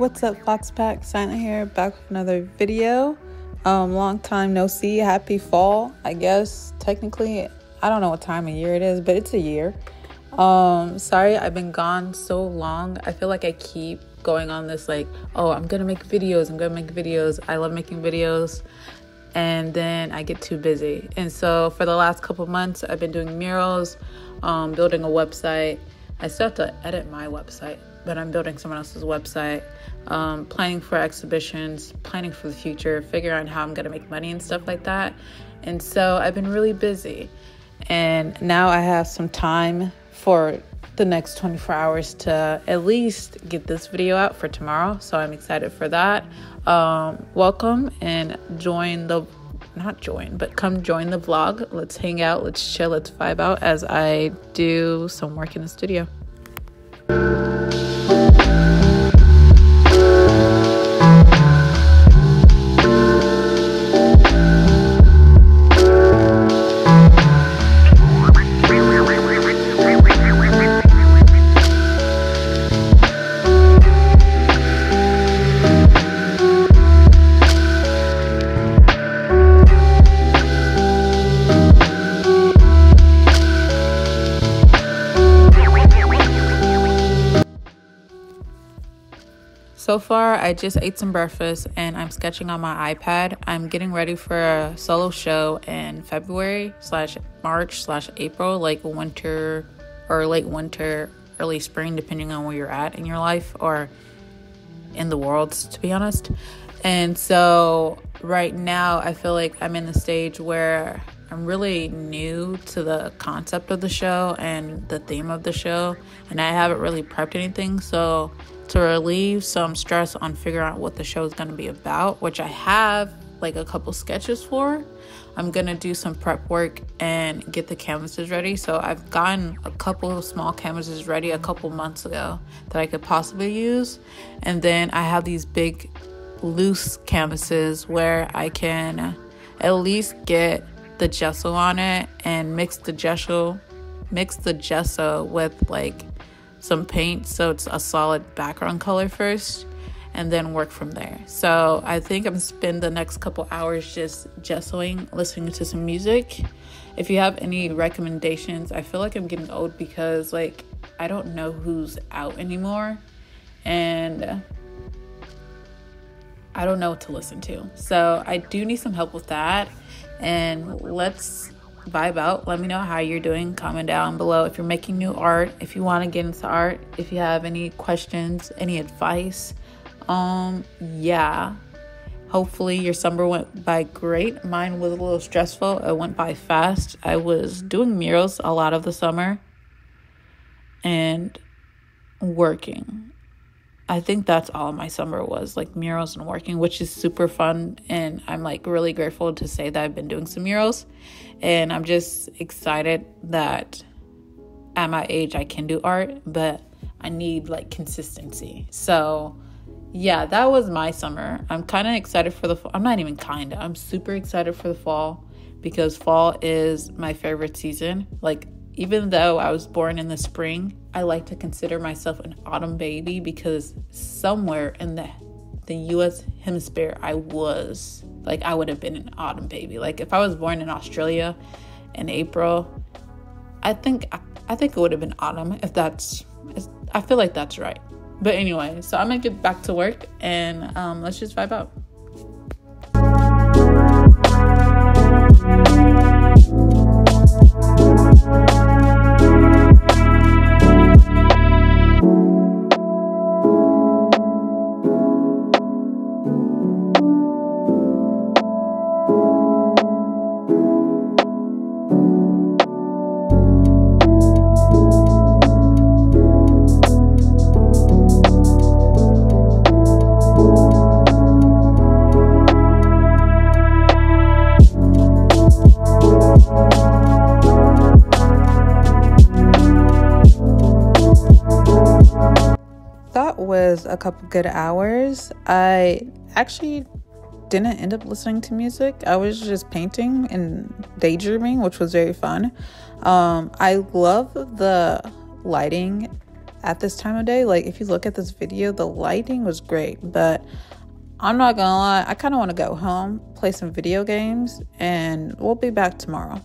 what's up, Fox Pack? Silent here, back with another video. Um, long time no see. Happy fall, I guess. Technically, I don't know what time of year it is, but it's a year. Um, sorry, I've been gone so long. I feel like I keep going on this like, oh, I'm gonna make videos. I'm gonna make videos. I love making videos, and then I get too busy. And so for the last couple months, I've been doing murals, um, building a website. I still have to edit my website but I'm building someone else's website, um, planning for exhibitions, planning for the future, figuring out how I'm going to make money and stuff like that. And so I've been really busy. And now I have some time for the next 24 hours to at least get this video out for tomorrow. So I'm excited for that. Um, welcome and join the not join, but come join the vlog. Let's hang out, let's chill, let's vibe out as I do some work in the studio. I just ate some breakfast and I'm sketching on my iPad. I'm getting ready for a solo show in February slash March slash April, like winter or late winter, early spring, depending on where you're at in your life or in the world, to be honest. And so right now, I feel like I'm in the stage where I'm really new to the concept of the show and the theme of the show, and I haven't really prepped anything. So to relieve some stress on figuring out what the show is going to be about, which I have like a couple sketches for. I'm gonna do some prep work and get the canvases ready. So I've gotten a couple of small canvases ready a couple months ago that I could possibly use. And then I have these big loose canvases where I can at least get the gesso on it and mix the gesso mix the gesso with like some paint so it's a solid background color first and then work from there. So I think I'm spend the next couple hours just gessoing, listening to some music. If you have any recommendations, I feel like I'm getting old because like I don't know who's out anymore and I don't know what to listen to. So I do need some help with that and let's vibe out. Let me know how you're doing. Comment down below if you're making new art, if you want to get into art, if you have any questions, any advice. Um, yeah. Hopefully your summer went by great. Mine was a little stressful. It went by fast. I was doing murals a lot of the summer and working. I think that's all my summer was like murals and working, which is super fun. And I'm like really grateful to say that I've been doing some murals. And I'm just excited that at my age I can do art, but I need like consistency. So, yeah, that was my summer. I'm kind of excited for the fall. I'm not even kind of, I'm super excited for the fall because fall is my favorite season. Like, even though I was born in the spring, I like to consider myself an autumn baby because somewhere in the the US hemisphere I was like I would have been an autumn baby. Like if I was born in Australia in April, I think I think it would have been autumn if that's I feel like that's right. But anyway, so I'm gonna get back to work and um, let's just vibe out. Was a couple good hours. I actually didn't end up listening to music. I was just painting and daydreaming, which was very fun. Um, I love the lighting at this time of day. Like, if you look at this video, the lighting was great, but I'm not gonna lie, I kind of want to go home, play some video games, and we'll be back tomorrow.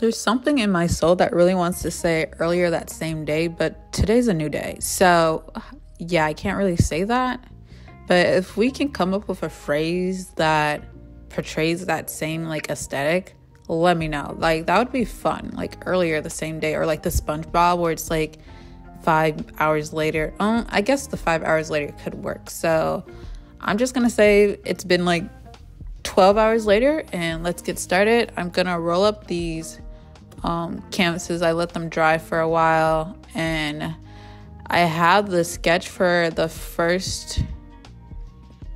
There's something in my soul that really wants to say earlier that same day, but today's a new day. So, yeah, I can't really say that. But if we can come up with a phrase that portrays that same like aesthetic, let me know. Like that would be fun. Like earlier the same day, or like the SpongeBob where it's like five hours later. Um, I guess the five hours later could work. So I'm just gonna say it's been like 12 hours later, and let's get started. I'm gonna roll up these um, canvases. I let them dry for a while, and I have the sketch for the first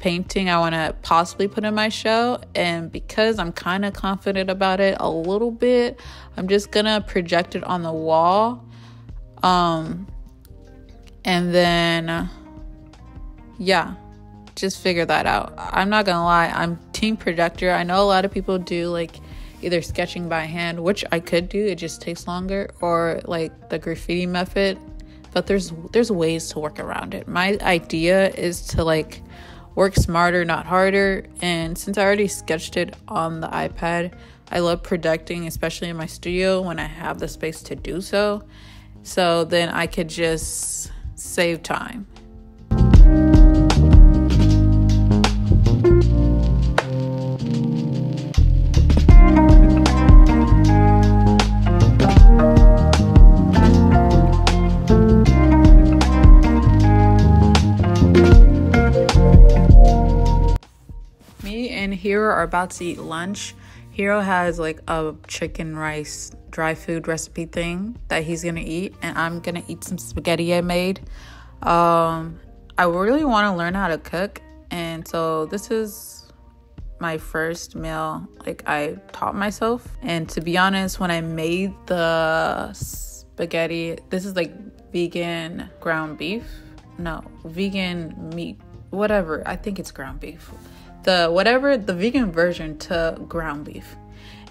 painting I want to possibly put in my show. And because I'm kind of confident about it a little bit, I'm just gonna project it on the wall. Um, and then, yeah, just figure that out. I'm not gonna lie, I'm team projector. I know a lot of people do like either sketching by hand, which I could do, it just takes longer, or like the graffiti method. But there's there's ways to work around it. My idea is to like work smarter, not harder. And since I already sketched it on the iPad, I love projecting, especially in my studio when I have the space to do so. So then I could just save time. Hero are about to eat lunch. Hero has like a chicken rice dry food recipe thing that he's gonna eat, and I'm gonna eat some spaghetti I made. Um, I really want to learn how to cook, and so this is my first meal like I taught myself. And to be honest, when I made the spaghetti, this is like vegan ground beef. No, vegan meat, whatever. I think it's ground beef the whatever the vegan version to ground beef.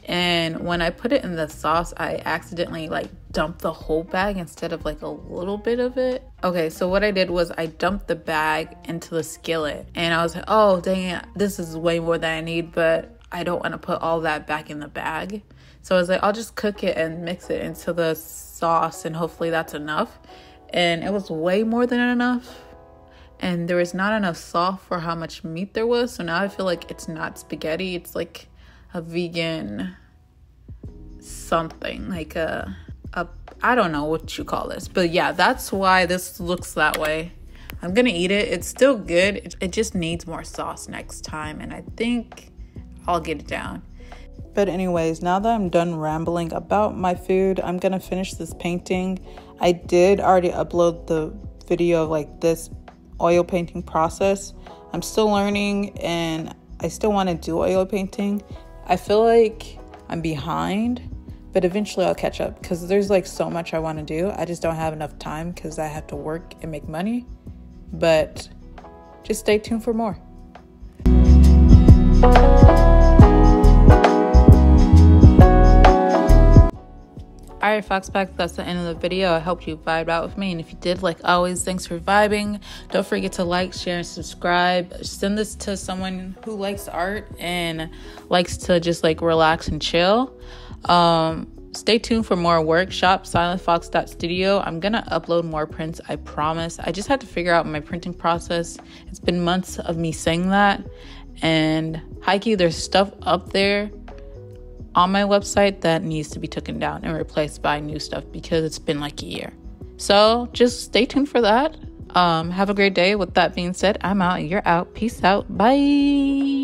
And when I put it in the sauce, I accidentally like dumped the whole bag instead of like a little bit of it. Okay, so what I did was I dumped the bag into the skillet and I was like, oh, dang it, this is way more than I need, but I don't want to put all that back in the bag. So I was like, I'll just cook it and mix it into the sauce and hopefully that's enough. And it was way more than enough and there was not enough salt for how much meat there was. So now I feel like it's not spaghetti, it's like a vegan something, like a a I don't know what you call this. But yeah, that's why this looks that way. I'm gonna eat it. It's still good. It, it just needs more sauce next time, and I think I'll get it down. But, anyways, now that I'm done rambling about my food, I'm gonna finish this painting. I did already upload the video of like this oil painting process. I'm still learning and I still want to do oil painting. I feel like I'm behind, but eventually I'll catch up because there's like so much I want to do. I just don't have enough time because I have to work and make money. But just stay tuned for more. Alright, Foxpack, that's the end of the video. I hope you vibed out with me. And if you did, like always, thanks for vibing. Don't forget to like, share, and subscribe. Send this to someone who likes art and likes to just like relax and chill. Um, stay tuned for more workshop silentfox.studio i'm gonna upload more prints i promise i just had to figure out my printing process it's been months of me saying that and Heike, there's stuff up there on my website that needs to be taken down and replaced by new stuff because it's been like a year. So just stay tuned for that. Um, have a great day. With that being said, I'm out. You're out. Peace out. Bye.